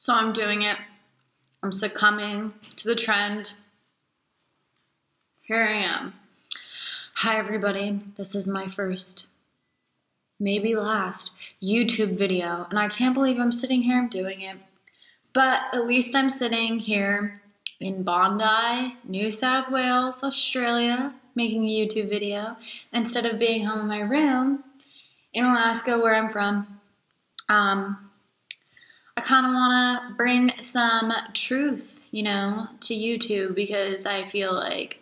So I'm doing it. I'm succumbing to the trend. Here I am. Hi, everybody. This is my first, maybe last, YouTube video, and I can't believe I'm sitting here doing it. But at least I'm sitting here in Bondi, New South Wales, Australia, making a YouTube video instead of being home in my room in Alaska, where I'm from. Um, I kind of want to bring some truth, you know, to YouTube because I feel like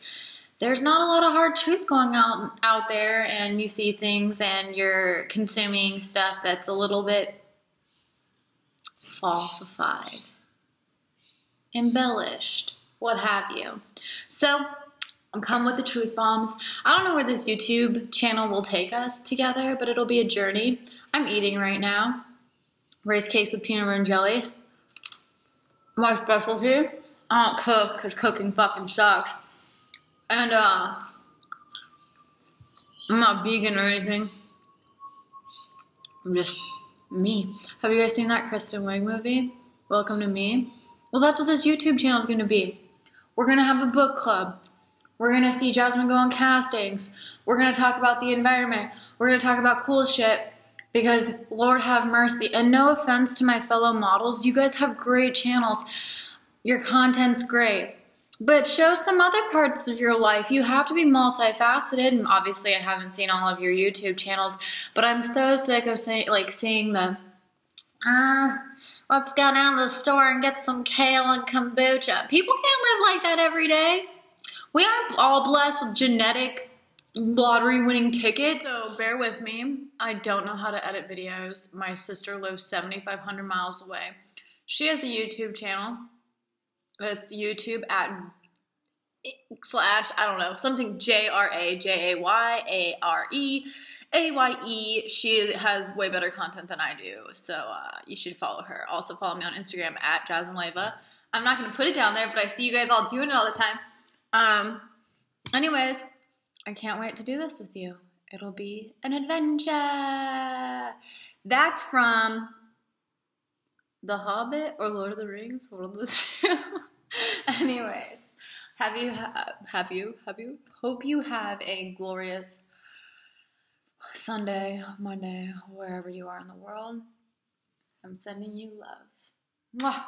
there's not a lot of hard truth going out out there and you see things and you're consuming stuff that's a little bit falsified, embellished, what have you. So, I'm coming with the truth bombs. I don't know where this YouTube channel will take us together, but it'll be a journey. I'm eating right now rice cakes with peanut butter and jelly. My specialty. I don't cook because cooking fucking sucks. And, uh, I'm not vegan or anything. I'm just me. Have you guys seen that Kristen Wiig movie? Welcome to Me? Well, that's what this YouTube channel is going to be. We're going to have a book club. We're going to see Jasmine go on castings. We're going to talk about the environment. We're going to talk about cool shit because Lord have mercy. And no offense to my fellow models, you guys have great channels. Your content's great. But show some other parts of your life. You have to be multifaceted. And obviously, I haven't seen all of your YouTube channels, but I'm so sick of say, like seeing the, uh, let's go down to the store and get some kale and kombucha. People can't live like that every day. We aren't all blessed with genetic lottery winning tickets. So bear with me. I don't know how to edit videos. My sister lives 7,500 miles away. She has a YouTube channel. It's YouTube at slash, I don't know, something J R A J A Y A R E A Y E. She has way better content than I do. So uh, you should follow her. Also follow me on Instagram at Jasmine Alleva. I'm not going to put it down there, but I see you guys all doing it all the time. Um, anyways, I can't wait to do this with you. It'll be an adventure. That's from The Hobbit or Lord of the Rings, one of two. Anyways, have you have you have you hope you have a glorious Sunday, Monday, wherever you are in the world. I'm sending you love. Mwah.